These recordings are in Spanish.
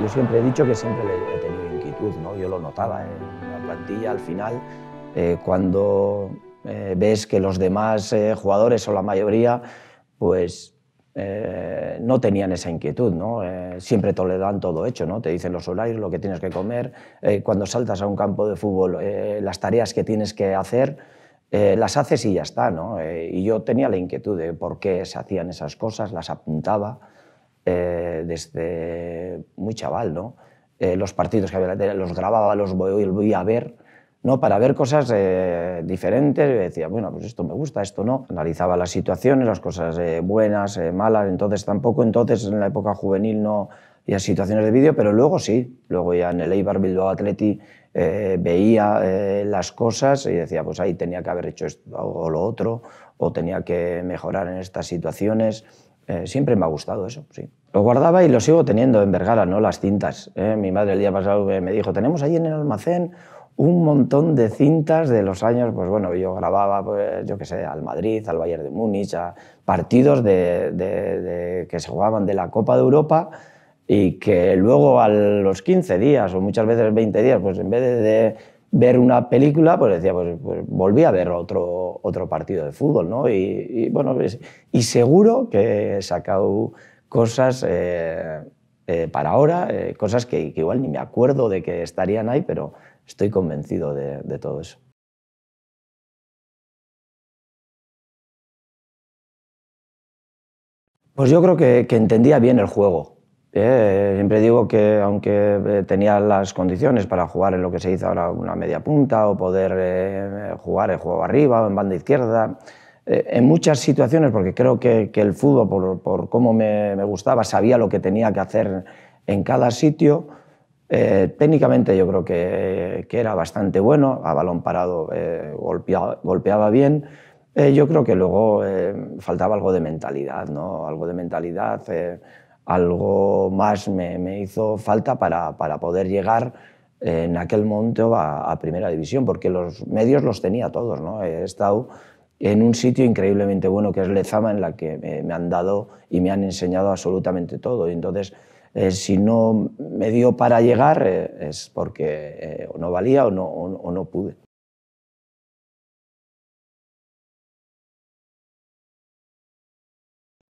Yo siempre he dicho que siempre he tenido inquietud, ¿no? yo lo notaba en la plantilla al final, eh, cuando eh, ves que los demás eh, jugadores o la mayoría pues no tenían esa inquietud, ¿no? siempre te lo dan todo hecho, ¿no? te dicen los horarios, lo que tienes que comer, cuando saltas a un campo de fútbol, las tareas que tienes que hacer, las haces y ya está. ¿no? y yo tenía la inquietud de por qué se hacían esas cosas, las apuntaba. Eh, desde muy chaval, ¿no? Eh, los partidos que había en la tele los grababa, los voy, a ver, ¿no? Para ver cosas eh, diferentes y decía, bueno, pues esto me gusta, esto no. Analizaba las situaciones, las cosas buenas, malas, entonces tampoco, entonces en la época juvenil no había situaciones de vídeo, pero luego sí, luego ya en el Eibar Bilbao Atleti veía las cosas y decía, pues ahí tenía que haber hecho esto o lo otro, o tenía que mejorar en estas situaciones. Eh, siempre me ha gustado eso, sí. Lo guardaba y lo sigo teniendo en Vergara, ¿no? Las cintas. ¿eh? Mi madre el día pasado me dijo, tenemos ahí en el almacén un montón de cintas de los años, pues bueno, yo grababa, pues, yo qué sé, al Madrid, al Bayern de Múnich, a partidos de, que se jugaban de la Copa de Europa y que luego a los 15 días o muchas veces 20 días, pues en vez de ver una película, pues decía, pues, pues, volví a ver otro, otro partido de fútbol, ¿no? Y, bueno, pues, y seguro que he sacado cosas eh, eh, para ahora, eh, cosas que, igual ni me acuerdo de que estarían ahí, pero estoy convencido de, de todo eso. Pues yo creo que, que entendía bien el juego. Eh, siempre digo que aunque eh, tenía las condiciones para jugar en lo que se dice ahora una media punta o poder eh, jugar el juego arriba o en banda izquierda, en muchas situaciones, porque creo que, el fútbol, por, por cómo me, me, gustaba, sabía lo que tenía que hacer en cada sitio, técnicamente yo creo que, que, era bastante bueno, a balón parado golpeaba, golpeaba, bien. yo creo que luego faltaba algo de mentalidad, ¿no? algo de mentalidad algo más me, hizo falta para, para, poder llegar en aquel momento a, Primera División, porque los medios los tenía todos. ¿no? He estado en un sitio increíblemente bueno que es Lezama, en la que me, han dado y me han enseñado absolutamente todo. Y entonces, eh, si no me dio para llegar, eh, es porque eh, no valía o no, o no pude.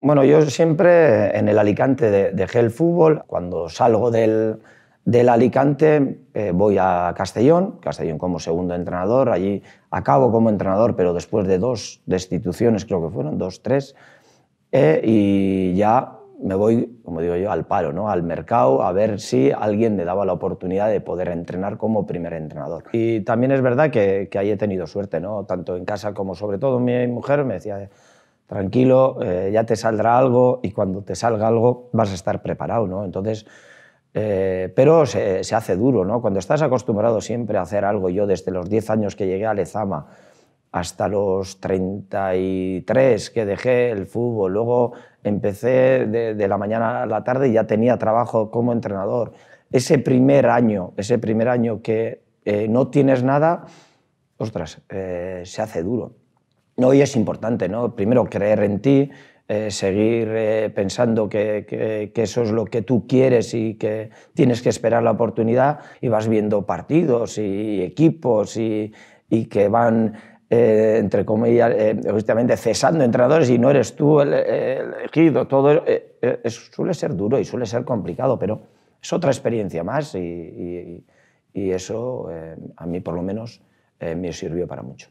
Bueno, yo siempre en el Alicante dejé el fútbol. Cuando salgo del, del Alicante eh, voy a Castellón, Castellón como segundo entrenador. Allí acabo como entrenador, pero después de dos destituciones, creo que fueron, dos, tres. Eh, y ya me voy, como digo yo, al paro, ¿no? al mercado, a ver si alguien me daba la oportunidad de poder entrenar como primer entrenador. Y también es verdad que, que ahí he tenido suerte, ¿no? tanto en casa como sobre todo mi mujer me decía tranquilo, eh, ya te saldrá algo y cuando te salga algo vas a estar preparado, ¿no? Entonces, eh, pero se, hace duro, ¿no? Cuando estás acostumbrado siempre a hacer algo, yo desde los 10 años que llegué a Lezama hasta los 33 que dejé el fútbol, luego empecé de, la mañana a la tarde y ya tenía trabajo como entrenador. Ese primer año, ese primer año que eh, no tienes nada, ostras, se hace duro. No, y es importante, ¿no? Primero, creer en ti, eh, seguir eh, pensando que, eso es lo que tú quieres y que tienes que esperar la oportunidad y vas viendo partidos y equipos y, que van, eh, entre comillas, justamente cesando entrenadores y no eres tú el, elegido. Todo suele ser duro y suele ser complicado, pero es otra experiencia más y eso a mí por lo menos me sirvió para mucho.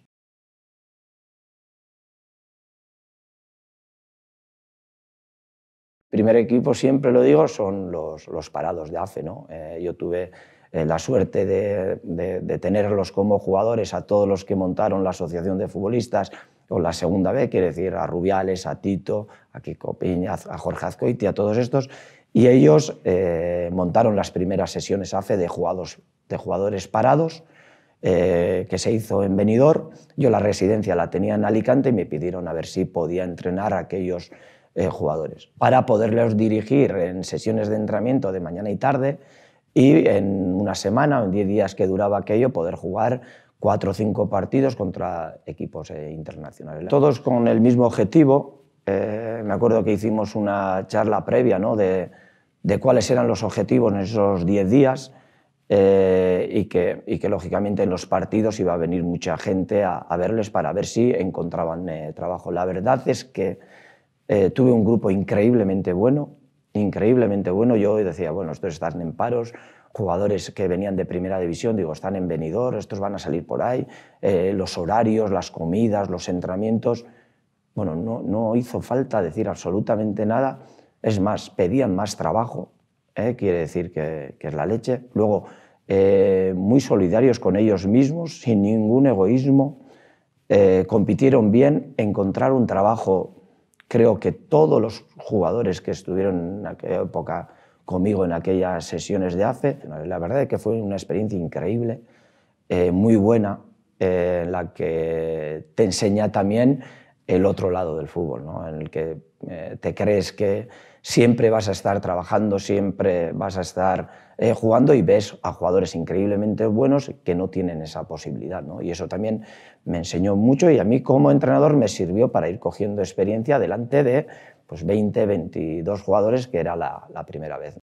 Primer equipo, siempre lo digo, son los, los parados de AFE. ¿no? Eh, yo tuve eh, la suerte de, de, tenerlos como jugadores a todos los que montaron la Asociación de Futbolistas, o la segunda vez, quiere decir a Rubiales, a Tito, a Kiko Piña, a Jorge Azcoiti, a todos estos, y ellos eh, montaron las primeras sesiones AFE de jugadores, de jugadores parados, que se hizo en Benidorm. Yo la residencia la tenía en Alicante y me pidieron a ver si podía entrenar a aquellos eh, jugadores, para poderlos dirigir en sesiones de entrenamiento de mañana y tarde y en una semana o en diez días que duraba aquello poder jugar cuatro o cinco partidos contra equipos eh, internacionales. Todos con el mismo objetivo. Eh, me acuerdo que hicimos una charla previa ¿no? de, de cuáles eran los objetivos en esos 10 días eh, y, que, y, que, lógicamente en los partidos iba a venir mucha gente a, verles para ver si encontraban eh, trabajo. La verdad es que eh, tuve un grupo increíblemente bueno, increíblemente bueno. Yo decía, bueno, estos están en paros, jugadores que venían de primera división, digo, están en venidor, estos van a salir por ahí, los horarios, las comidas, los entrenamientos. Bueno, no, no hizo falta decir absolutamente nada. Es más, pedían más trabajo, quiere decir que, es la leche. Luego, eh, muy solidarios con ellos mismos, sin ningún egoísmo, eh, compitieron bien, encontraron un trabajo, creo que todos los jugadores que estuvieron en aquella época conmigo en aquellas sesiones de AFE, la verdad es que fue una experiencia increíble, eh, muy buena, en la que te enseña también el otro lado del fútbol, ¿no? en el que te crees que siempre vas a estar trabajando, siempre vas a estar eh, jugando y ves a jugadores increíblemente buenos que no tienen esa posibilidad. ¿no? Y eso también me enseñó mucho y a mí como entrenador me sirvió para ir cogiendo experiencia delante de pues, 20, 22 jugadores que era la, la primera vez.